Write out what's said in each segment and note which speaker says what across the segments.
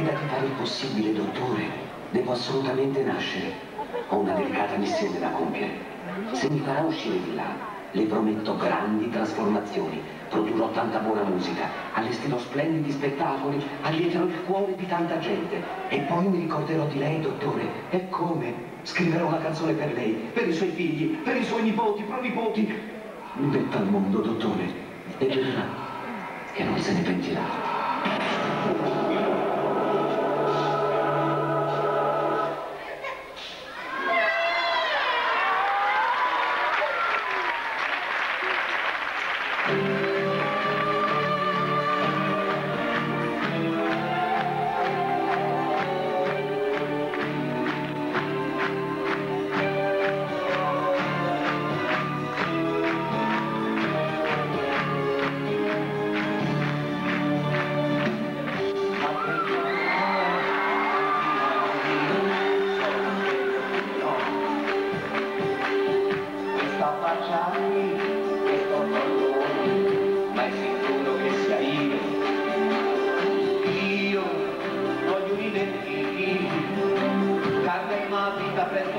Speaker 1: creda di fare il possibile, dottore. Devo assolutamente nascere. Ho una delicata missione da compiere. Se mi farà uscire di là, le prometto grandi trasformazioni. Produrrò tanta buona musica, allestirò splendidi spettacoli, allieterò il cuore di tanta gente. E poi mi ricorderò di lei, dottore. E come? Scriverò una canzone per lei, per i suoi figli, per i suoi nipoti, pronipoti. Mi metta al mondo, dottore. E vedrà che non se ne pentirà.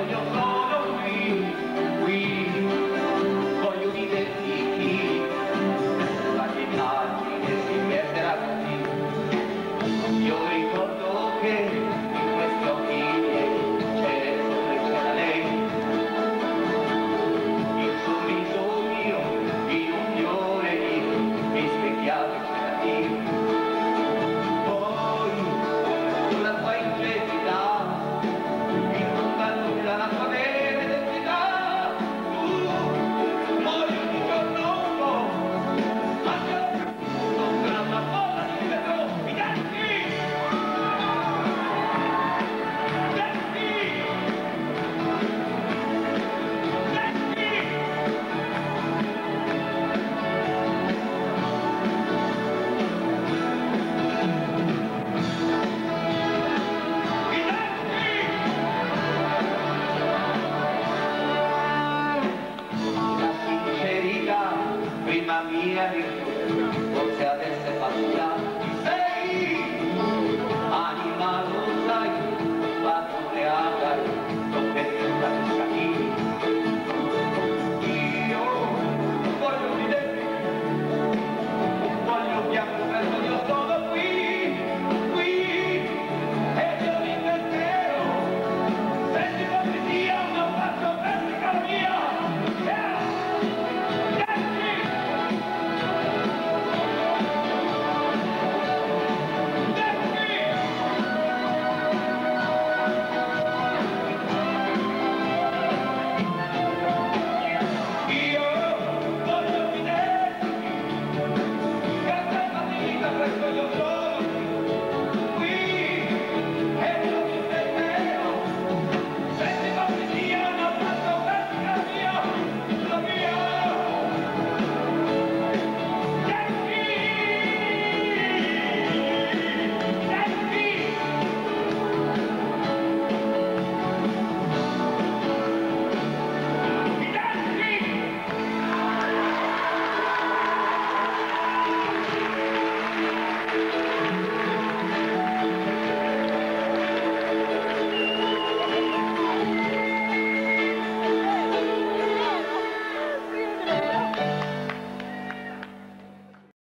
Speaker 1: your heart.